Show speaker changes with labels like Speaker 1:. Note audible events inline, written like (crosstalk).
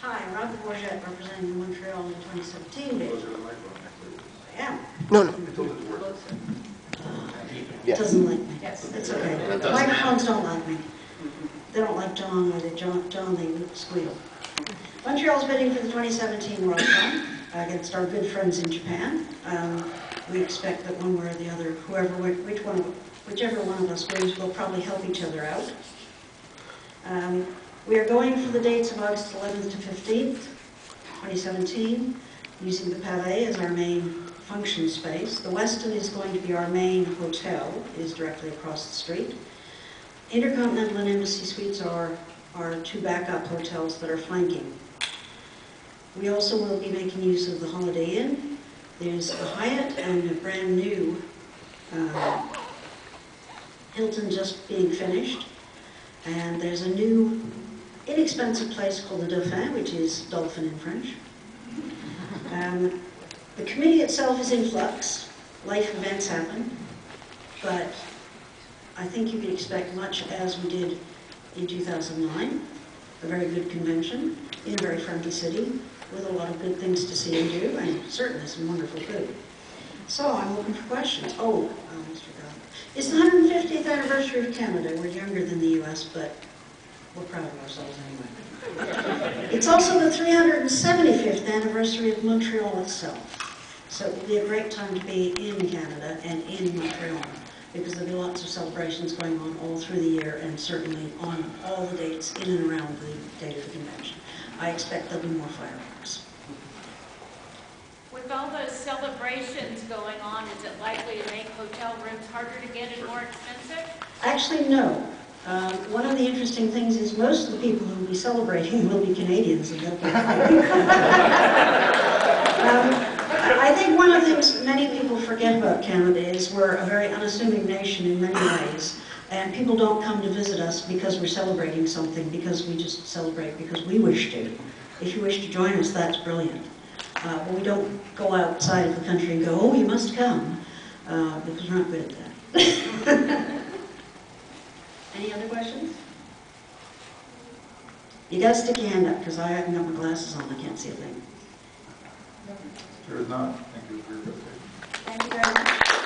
Speaker 1: playing representing Montreal in 2017. but I am.
Speaker 2: No, no.
Speaker 1: It doesn't like me.
Speaker 3: Yes.
Speaker 1: It's okay.
Speaker 2: it.
Speaker 1: Microphones don't like me. They don't like John, or they John, John, they squeal. Montreal's bidding for the 2017 Worldcon against our good friends in Japan. Um, We expect that one way or the other, whoever, which one, whichever one of us wins, will probably help each other out. Um, We are going for the dates of August 11th to 15th, 2017, using the Palais as our main function space. The Westin is going to be our main hotel, it is directly across the street. Intercontinental and Embassy Suites are our two backup hotels that are flanking. We also will be making use of the Holiday Inn. There's a Hyatt and a brand-new uh, Hilton just being finished. And there's a new inexpensive place called the Dauphin, which is dolphin in French. Um, The committee itself is in flux. Life events happen. But I think you can expect much as we did in 2009, a very good convention in a very friendly city with a lot of good things to see and do, and certainly some wonderful food. So I'm open for questions. Oh, uh, Mr. Gall. It's the 150th anniversary of Canada. We're younger than the U.S., but we're proud of ourselves anyway. (laughs) It's also the 375th anniversary of Montreal itself. So it will be a great time to be in Canada and in Montreal because there'll be lots of celebrations going on all through the year and certainly on all the dates in and around the date of the convention. I expect there'll be more fireworks.
Speaker 3: With all those celebrations going on, is it likely to make hotel rooms harder to get and more expensive?
Speaker 1: Actually, no. Um, One of the interesting things is most of the people who will be celebrating will be Canadians Um, I think one of the things many people forget about Canada is we're a very unassuming nation in many ways. And people don't come to visit us because we're celebrating something, because we just celebrate because we wish to. If you wish to join us, that's brilliant. Uh, But we don't go outside of the country and go, oh, you must come, uh, because we're not good at that. (laughs) Any other questions? You gotta stick your hand up, because I haven't got my glasses on, I can't see a thing.
Speaker 4: There is not. Thank you for your presentation.
Speaker 1: Thank you very much.